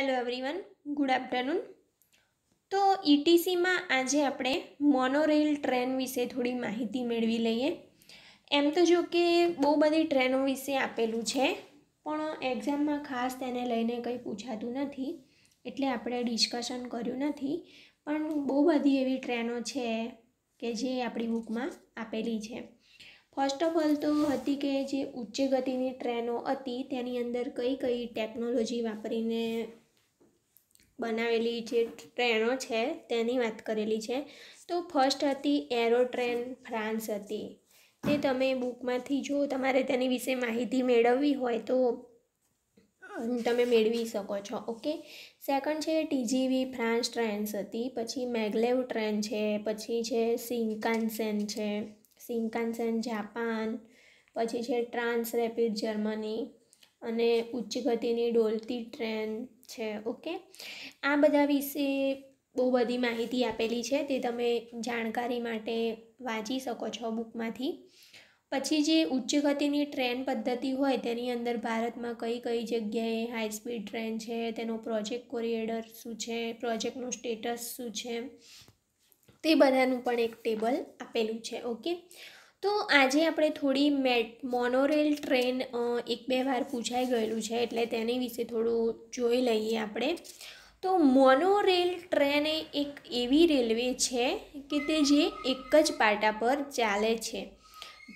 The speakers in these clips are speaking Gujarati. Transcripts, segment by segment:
Hello everyone, good afternoon. તો ઈટીસીમાં આજે આપણે મોનોરેલ ટ્રેન વિશે થોડી માહિતી મેળવી લઈએ. એમ તો જો કે બહુ બધી ટ્રેનો વિશે આપેલું છે, પણ એક્ઝામમાં ખાસ તેને લઈને કંઈ પૂછાતું નથી, એટલે આપણે ડિસ્કશન કર્યું નથી. પણ બહુ બધી એવી ટ્રેનો છે કે જે આપણી બુકમાં આપેલી છે. ફર્સ્ટ ઓફ ઓલ તો હતી કે જે ઉચ્ચ ગતિની ટ્રેનો હતી, તેની અંદર કઈ કઈ ટેકનોલોજી વાપરીને બનાવેલી જે ટ્રેનો છે, તેની વાત કરેલી છે. તો ફર્સ્ટ હતી એરો ટ્રેન ફ્રાન્સ હતી. તે તમે બુકમાંથી જો તમારે તેની વિશે માહિતી મેળવવી હોય તો તમે મેળવી શકો છો, ઓકે? સેકન્ડ છે ટીજીવી, ફ્રાન્સ ટ્રેન્સ હતી. પછી મેગલેવ ટ્રેન છે, પછી છે સિંકાન્સેન છે. Shinkansen, Japan. પછી છે ટ્રાન્સ રેપિડ જર્મની. અને ઉચ્ચ ગતિની ડોલતી ટ્રેન છે, ઓકે? આ બધા વિશે બહુ બધી માહિતી આપેલી છે, તે તમે જાણકારી માટે વાંચી શકો છો બુકમાંથી. પછી જે ઉચ્ચ ગતિની ટ્રેન પદ્ધતિ હોય, તેની અંદર ભારતમાં કઈ કઈ જગ્યાએ હાઈ સ્પીડ ટ્રેન છે, તેનો પ્રોજેક્ટ કોરિએડર શું છે પ્રોજેક્ટનું સ્ટેટસ શું છે, તે બધાનું પણ એક ટેબલ આપેલું છે, ઓકે? તો આજે આપણે થોડી મેટ મોનોરેલ ટ્રેન એક બે વાર પૂછાઈ ગયેલું છે, એટલે તેની વિશે થોડું જોઈ લઈએ આપણે. તો મોનોરેલ ટ્રેન એ એક એવી રેલવે છે કે તે જે એક જ પાટા પર ચાલે છે.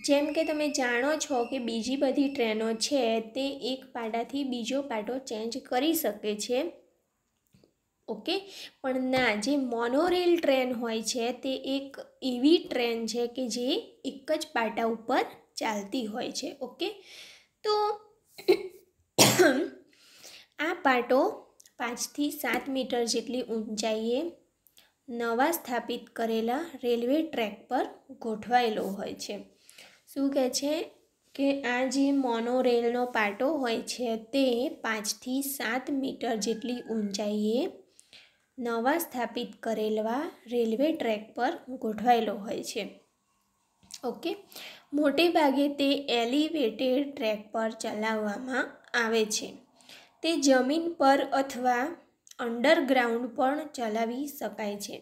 જેમ કે તમે જાણો છો કે બીજી બધી ટ્રેનો છે, તે એક પાટાથી બીજો પાટો ચેન્જ કરી શકે છે. ઓકે? પણ ના, જે મોનોરેલ ટ્રેન હોય છે, તે એક એવી ટ્રેન છે કે જે એક જ પાટા ઉપર ચાલતી હોય છે, ઓકે? તો આ પાટો પાંચથી સાત મીટર જેટલી ઊંચાઈએ નવા સ્થાપિત કરેલા રેલવે ટ્રેક પર ગોઠવાયેલો હોય છે. શું કહે છે કે આ જે મોનોરેલનો પાટો હોય છે, તે પાંચથી સાત મીટર જેટલી ઊંચાઈએ નવા સ્થાપિત કરેલા રેલવે ટ્રેક પર ગોઠવાયેલો હોય છે. ઓકે, મોટે ભાગે તે એલિવેટેડ ટ્રેક પર ચલાવવામાં આવે છે. તે જમીન પર અથવા અંડરગ્રાઉન્ડ પણ ચલાવી શકાય છે.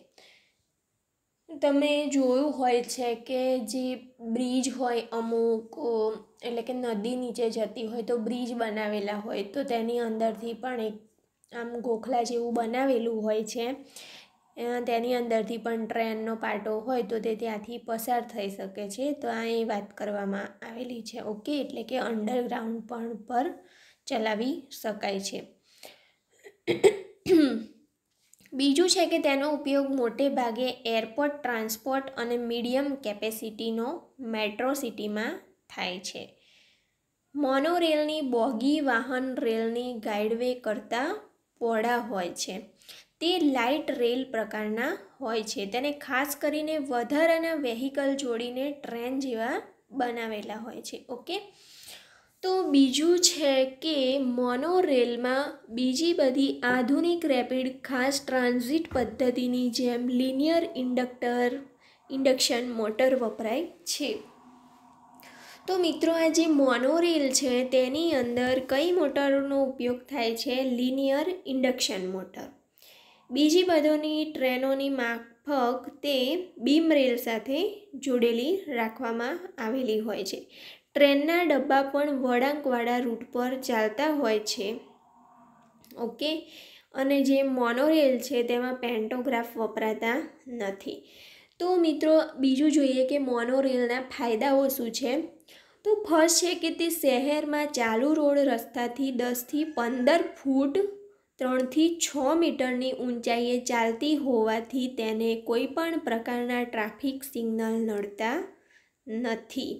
તમે જોયું હોય છે કે જે બ્રિજ હોય અમુક એટલે કે નદી નીચે જતી હોય તો બ્રિજ બનાવેલા હોય તો તેની અંદરથી પણ એક આમ ગોખલા જેવું બનાવેલું હોય છે. તેની અંદરથી પણ ટ્રેનનો પાટો હોય તો તે ત્યાંથી પસાર થઈ શકે છે. તો આ એ વાત કરવામાં આવેલી છે. ઓકે એટલે કે અંડરગ્રાઉન્ડ પણ પર ચલાવી શકાય છે. બીજું છે કે તેનો ઉપયોગ મોટે ભાગે એરપોર્ટ, ટ્રાન્સપોર્ટ અને મીડિયમ કેપેસિટીનો મેટ્રો સિટીમાં થાય છે. મોનોરેલની બોગી વાહન રેલની ગાઈડવે કરતાં પહોળા હોય છે. તે લાઇટ રેલ પ્રકારના હોય છે. તેને ખાસ કરીને વધારાના વેહિકલ જોડીને ટ્રેન જેવા બનાવેલા હોય છે. ઓકે? તો બીજું છે કે મોનોરેલમાં બીજી બધી આધુનિક રેપિડ ખાસ ટ્રાન્ઝિટ પદ્ધતિની જેમ લિનિયર ઇન્ડક્ટર, ઇન્ડક્શન મોટર વપરાય છે. તો મિત્રો, આ જે મોનોરેલ છે, તેની અંદર કઈ મોટરનો ઉપયોગ થાય છે? Linear induction motor. બીજી બધોની ટ્રેનોની માફક તે બીમ રેલ સાથે જોડેલી રાખવામાં આવેલી હોય છે. ટ્રેનના ડબ્બા પણ વળાંકવાળા રૂટ પર ચાલતા હોય છે. ઓકે? અને જે મોનોરેલ છે, તેમાં પેન્ટોગ્રાફ વપરાતા નથી. તો મિત્રો, બીજું જોઈએ કે મોનોરેલના ફાયદાઓ શું છે? તો ફર્સ્ટ છે કે તે શહેરમાં ચાલુ રોડ રસ્તાથી દસથી પંદર ફૂટ, ત્રણથી છ મીટરની ઊંચાઈએ ચાલતી હોવાથી તેને કોઈ પણ પ્રકારના ટ્રાફિક સિગ્નલ નડતા નથી.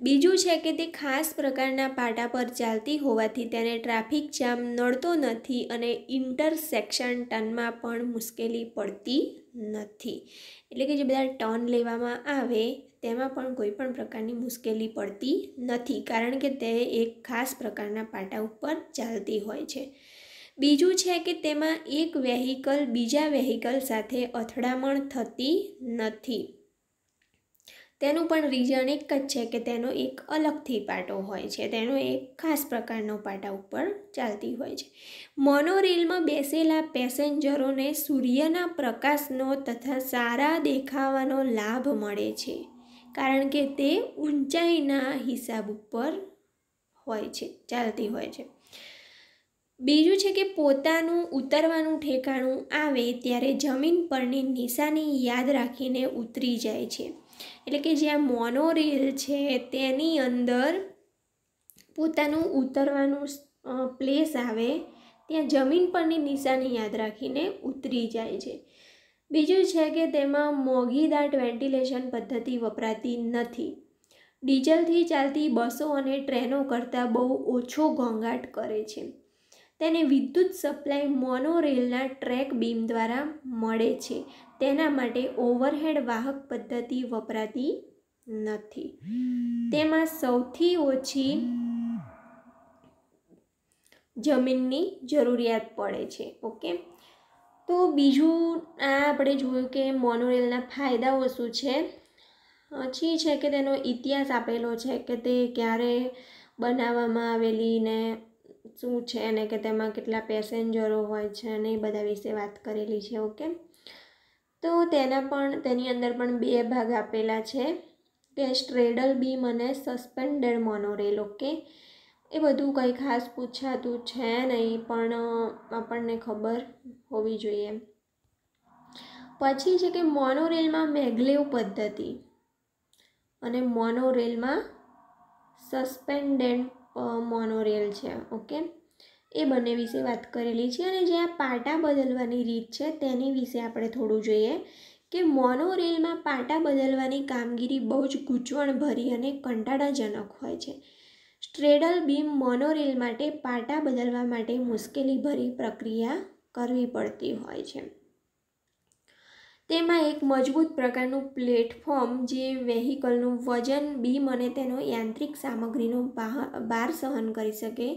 બીજું છે કે તે ખાસ પ્રકારના પાટા પર ચાલતી હોવાથી તેને ટ્રાફિક જામ નડતો નથી અને ઇન્ટરસેક્શન ટર્નમાં પણ મુશ્કેલી પડતી નથી. એટલે કે જે બધા ટર્ન લેવામાં આવે, તેમાં પણ કોઈ પણ પ્રકારની મુશ્કેલી પડતી નથી, કારણ કે તે એક ખાસ પ્રકારના પાટા ઉપર ચાલતી હોય છે. બીજું છે કે તેમાં એક વેહિકલ બીજા વેહિકલ સાથે અથડામણ થતી નથી. તેનું પણ રીઝન એક જ છે કે તેનો એક અલગથી પાટો હોય છે. તેનો એક ખાસ પ્રકારનો પાટા ઉપર ચાલતી હોય છે. મોનોરેલમાં બેસેલા પેસેન્જરોને સૂર્યના પ્રકાશનો તથા સારા દેખાવાનો લાભ મળે છે. કારણ કે તે ઊંચાઈના હિસાબ ઉપર હોય છે, ચાલતી હોય છે. બીજું છે કે પોતાનું ઉતરવાનું ઠેકાણું આવે ત્યારે જમીન પરની નિશાની યાદ રાખીને ઉતરી જાય છે. એટલે કે જ્યાં મોનોરેલ છે, તેની અંદર પોતાનું ઉતરવાનું પ્લેસ આવે, ત્યાં જમીન પરની નિશાની યાદ રાખીને ઉતરી જાય છે. બીજું છે કે તેમાં મોંઘીદાટ વેન્ટિલેશન પદ્ધતિ વપરાતી નથી. ડીઝલથી ચાલતી બસો અને ટ્રેનો કરતાં બહુ ઓછો ઘોંઘાટ કરે છે. તેને વિદ્યુત સપ્લાય મોનોરેલના ટ્રેક બીમ દ્વારા મળે છે. તેના માટે ઓવરહેડ વાહક પદ્ધતિ વપરાતી નથી. તેમાં સૌથી ઓછી જમીનની જરૂરિયાત પડે છે. ઓકે? તો બીજું આ આપણે જોયું કે મોનોરેલના ફાયદાઓ શું છે? પછી છે કે તેનો ઇતિહાસ આપેલો છે કે તે ક્યારે બનાવવામાં આવેલી ને શું છે અને કે તેમાં કેટલા પેસેન્જરો હોય છે અને એ બધા વિશે વાત કરેલી છે, ઓકે? તો તેના પણ, તેની અંદર પણ બે ભાગ આપેલા છે. કે સ્ટ્રેડલ બીમ અને સસ્પેન્ડેડ મોનોરેલ, ઓકે? એ બધું કંઈ ખાસ પૂછાતું છે નહીં, પણ આપણને ખબર હોવી જોઈએ. પછી છે કે મોનોરેલમાં મેગલેવ પદ્ધતિ અને મોનોરેલમાં સસ્પેન્ડેડ મોનોરેલ છે ઓકે એ બંને વિશે વાત કરેલી છે અને જે આ પાટા બદલવાની રીત છે તેની વિશે આપણે થોડું જોઈએ કે મોનોરેલમાં પાટા બદલવાની કામગીરી બહુ જ ગૂંચવણભરી અને કંટાળાજનક હોય છે. સ્ટ્રેડલ બીમ મોનોરેલ માટે પાટા બદલવા માટે મુશ્કેલીભરી પ્રક્રિયા કરવી પડતી હોય છે. તેમાં એક મજબૂત પ્રકારનું પ્લેટફોર્મ જે વેહિકલનું વજન, બીમ અને તેનો યાંત્રિક સામગ્રીનો ભાર સહન કરી શકે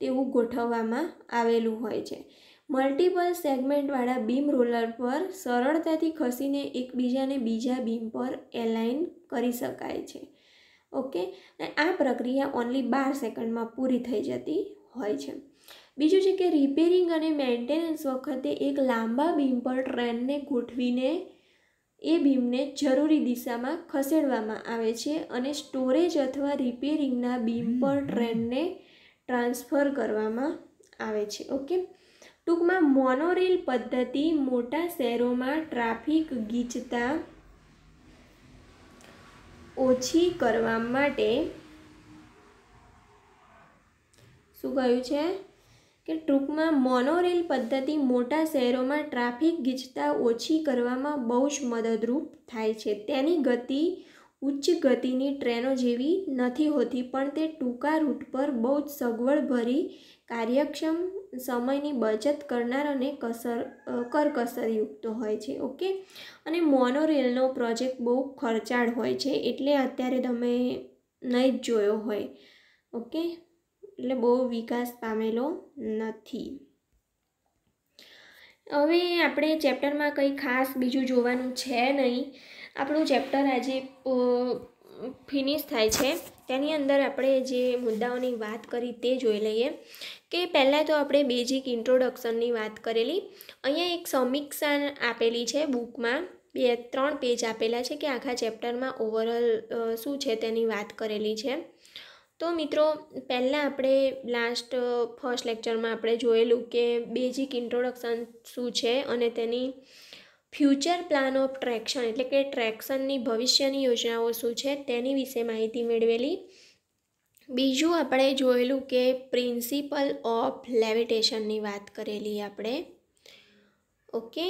તેવું ગોઠવવામાં આવેલું હોય છે. મલ્ટિપલ સેગમેન્ટવાળા બીમ રોલર પર સરળતાથી ખસીને એકબીજાને બીજા બીમ પર એલાઇન કરી શકાય છે. ઓકે? અને આ પ્રક્રિયા ઓનલી બાર સેકન્ડમાં પૂરી થઈ જતી હોય છે. બીજું છે કે રિપેરિંગ અને મેન્ટેનન્સ વખતે એક લાંબા બીમ પર ટ્રેનને ગોઠવીને એ બીમને જરૂરી દિશામાં ખસેડવામાં આવે છે અને સ્ટોરેજ અથવા રિપેરિંગના બીમ પર ટ્રેનને ટ્રાન્સફર કરવામાં આવે છે. ઓકે? ટૂંકમાં મોનોરેલ પદ્ધતિ મોટા શહેરોમાં ટ્રાફિક ગીચતા ઓછી કરવા માટે શું કહ્યું છે? કે ટૂંકમાં મોનોરેલ પદ્ધતિ મોટા શહેરોમાં ટ્રાફિક ગીચતા ઓછી કરવામાં બહુ જ મદદરૂપ થાય છે. તેની ગતિ ઉચ્ચ ગતિની ટ્રેનો જેવી નથી હોતી, પણ તે ટૂંકા રૂટ પર બહુ જ સગવડભરી, કાર્યક્ષમ, સમયની બચત કરનાર અને કસર, કરકસરયુક્ત હોય છે. ઓકે? અને મોનોરેલનો પ્રોજેક્ટ બહુ ખર્ચાળ હોય છે, એટલે અત્યારે તમે નહીં જ જોયો હોય. ઓકે? એટલે બહુ વિકાસ પામેલો નથી. હવે આપણે ચેપ્ટરમાં કંઈ ખાસ બીજું જોવાનું છે નહીં. આપણું ચેપ્ટર આજે ફિનિશ થાય છે. તેની અંદર આપણે જે મુદ્દાઓની વાત કરી તે જોઈ લઈએ. કે પહેલાં તો આપણે બેઝિક ઇન્ટ્રોડક્શનની વાત કરેલી. અહીંયા એક સમીક્ષા આપેલી છે બુકમાં. બે, ત્રણ પેજ આપેલા છે કે આખા ચેપ્ટરમાં ઓવરઓલ શું છે તેની વાત કરેલી છે. તો મિત્રો, પહેલાં આપણે લાસ્ટ ફર્સ્ટ લેક્ચરમાં આપણે જોયેલું કે બેઝિક ઇન્ટ્રોડક્શન શું છે અને તેની ફ્યુચર પ્લાન ઓફ ટ્રેક્શન એટલે કે ટ્રેક્શનની ભવિષ્યની યોજનાઓ શું છે તેની વિશે માહિતી મેળવેલી. બીજું આપણે જોયેલું કે પ્રિન્સિપલ ઓફ લેવિટેશનની વાત કરેલી આપણે. ઓકે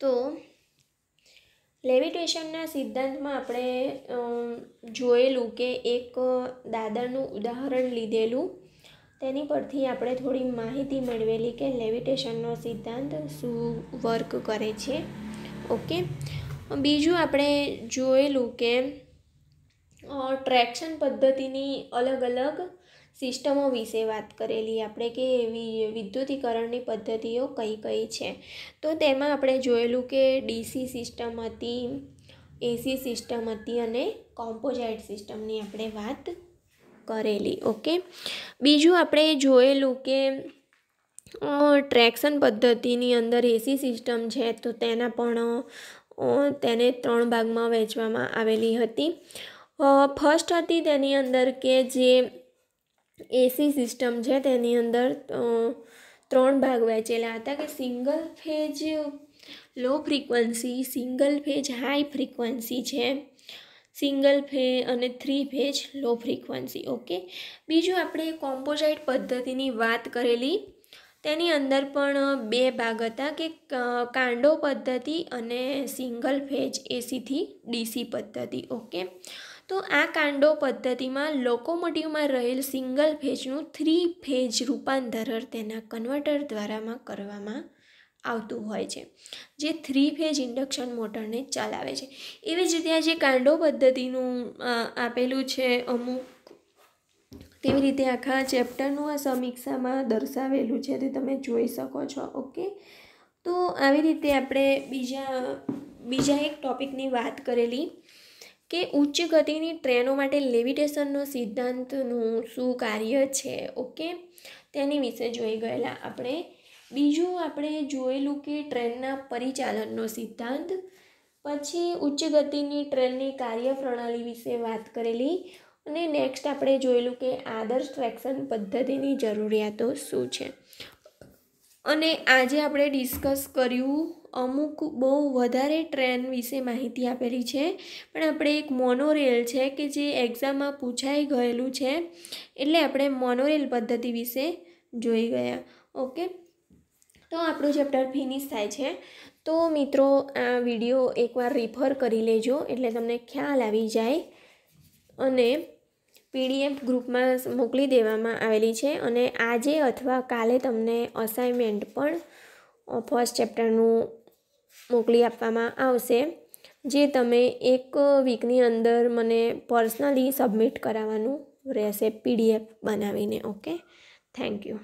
તો લેવિટેશનના સિદ્ધાંતમાં આપણે જોયેલું કે એક દાદરનું ઉદાહરણ લીધેલું. તેની પરથી આપણે થોડી માહિતી મેળવેલી કે લેવિટેશનનો સિદ્ધાંત શું વર્ક કરે છે. ઓકે? બીજું આપણે જોયેલું કે ટ્રેક્શન પદ્ધતિની અલગ અલગ સિસ્ટમો વિશે વાત કરેલી આપણે કે વિદ્યુતીકરણની પદ્ધતિઓ કઈ કઈ છે. તો તેમાં આપણે જોયેલું કે ડીસી સિસ્ટમ હતી, એસી સિસ્ટમ હતી અને કોમ્પોઝાઇટ સિસ્ટમની આપણે વાત કરેલી, ઓકે? બીજું આપણે જોયેલું કે ટ્રેક્શન પદ્ધતિની અંદર એસી સિસ્ટમ છે તો તેના પણ તેને ત્રણ ભાગમાં વહેંચવામાં આવેલી હતી. ફર્સ્ટ હતી તેની અંદર કે જે એસી સિસ્ટમ છે, તેની અંદર ત્રણ ભાગ વહેંચેલા હતા કે single phase low frequency single phase high frequency છે સિંગલ ફે અને three phase low frequency okay બીજું આપણે કોમ્પોઝાઇટ પદ્ધતિની વાત કરેલી, તેની અંદર પણ બે ભાગ હતા કે કાંડો પદ્ધતિ અને સિંગલ ફેજ એસીથી ડીસી પદ્ધતિ ઓકે તો આ કાંડો પદ્ધતિમાં લોકોમોટિવમાં રહેલ સિંગલ ફેજનું થ્રી ફેજ રૂપાંતરણ તેના કન્વર્ટર દ્વારામાં કરવામાં આવતું હોય છે, જે થ્રી ફેજ ઇન્ડક્શન મોટરને ચલાવે છે. એવી જ રીતે આ જે કાંડો પદ્ધતિનું આપેલું છે અમુક, તેવી રીતે આખા ચેપ્ટરનું આ સમીક્ષામાં દર્શાવેલું છે, તે તમે જોઈ શકો છો, ઓકે? તો આવી રીતે આપણે બીજા બીજા એક ટોપિકની વાત કરેલી. કે ઉચ્ચ ગતિની ટ્રેનો માટે લેવિટેશનનો સિદ્ધાંતનું શું કાર્ય છે? ઓકે? તેની વિશે જોઈ ગયેલા આપણે. બીજું આપણે જોયેલું કે ટ્રેનના પરિચાલનનો સિદ્ધાંત. પછી ઉચ્ચ ગતિની ટ્રેનની કાર્યપ્રણાલી વિશે વાત કરેલી. અને નેક્સ્ટ આપણે જોયેલું કે આદર્શ ટ્રેક્શન પદ્ધતિની જરૂરિયાતો શું છે? અને આજે આપણે ડિસ્કસ કર્યું અમુક બહુ વધારે ટ્રેન વિશે માહિતી આપેલી છે, પણ આપણે એક મોનોરેલ છે કે જે એક્ઝામમાં પૂછાઈ ગયેલું છે, એટલે આપણે મોનોરેલ પદ્ધતિ વિશે જોઈ ગયા. ઓકે? તો આપણું ચેપ્ટર ફિનિશ થાય છે. તો મિત્રો, આ વીડિયો એકવાર રિફર કરી લેજો, એટલે તમને ખ્યાલ આવી જાય. અને પીડીએફ ગ્રુપમાં મોકલી દેવામાં આવેલી છે અને આજે અથવા કાલે તમને અસાઇનમેન્ટ પણ ફર્સ્ટ ચેપ્ટરનું મોકલી આપવામાં આવશે, જે તમે એક વીકની અંદર મને પર્સનલી સબમિટ કરાવવાનું રહેશે પીડીએફ બનાવીને ઓકે થેન્ક યુ